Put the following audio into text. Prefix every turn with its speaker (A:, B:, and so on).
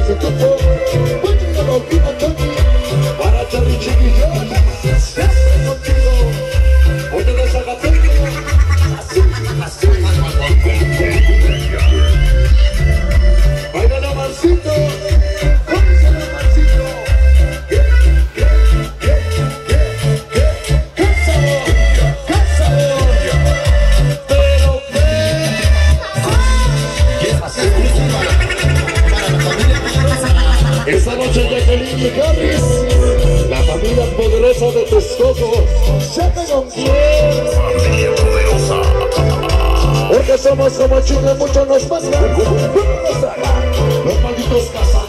A: is
B: it? esta
A: noche Jacqueline y Harris, la familia poderosa de Pescoso, sepa con. Familia poderosa. Porque somos como Chile, muchos nos mandan, los malditos casados.